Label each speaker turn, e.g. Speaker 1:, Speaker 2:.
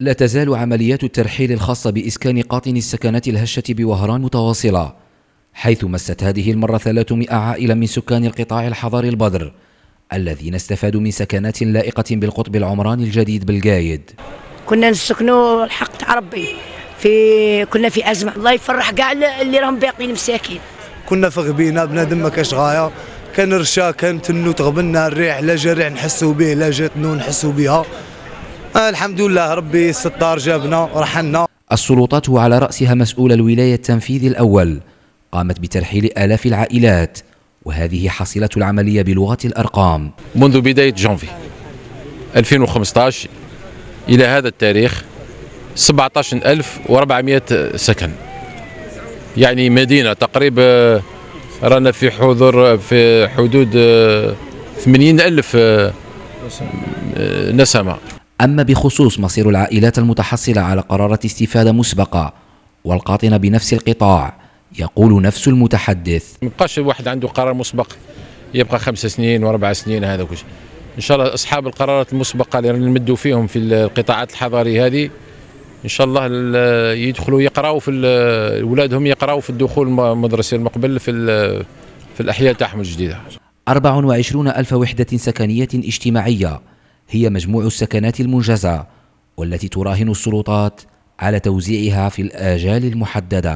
Speaker 1: لا تزال عمليات الترحيل الخاصة بإسكان قاطن السكنات الهشة بوهران متواصلة حيث مست هذه المرة 300 عائلة من سكان القطاع الحضري البدر الذين استفادوا من سكنات لائقة بالقطب العمراني الجديد بالقايد.
Speaker 2: كنا نسكنوا الحق تاع ربي في كنا في أزمة الله يفرح كاع اللي راهم باقيين مساكين.
Speaker 3: كنا في غبينة بنادم ما كاش غاية كان رشا كان تنو تغبنا الريح لا جريح نحسوا به لا جات نو نحسوا بها الحمد لله ربي ستار جابنا رحلنا
Speaker 1: السلطات وعلى رأسها مسؤول الولاية التنفيذي الأول. قامت بترحيل آلاف العائلات وهذه حصيلة العملية بلغة الأرقام.
Speaker 4: منذ بداية جانفي 2015 إلى هذا التاريخ 17400 سكن. يعني مدينة تقريبا رانا في حضور في حدود 80 ألف نسمة.
Speaker 1: أما بخصوص مصير العائلات المتحصلة على قرارات استفادة مسبقة والقاطنة بنفس القطاع يقول نفس المتحدث.
Speaker 4: ما بقاش الواحد عنده قرار مسبق يبقى خمس سنين وأربع سنين هذا كل شيء. إن شاء الله أصحاب القرارات المسبقة اللي نمدوا فيهم في القطاعات الحضاريه هذه إن شاء الله يدخلوا يقرأوا في اولادهم يقرأوا في الدخول المدرسي المقبل في في الأحياء تاعهم الجديدة.
Speaker 1: 24 ألف وحدة سكنية اجتماعية هي مجموع السكنات المنجزة والتي تراهن السلطات على توزيعها في الآجال المحددة.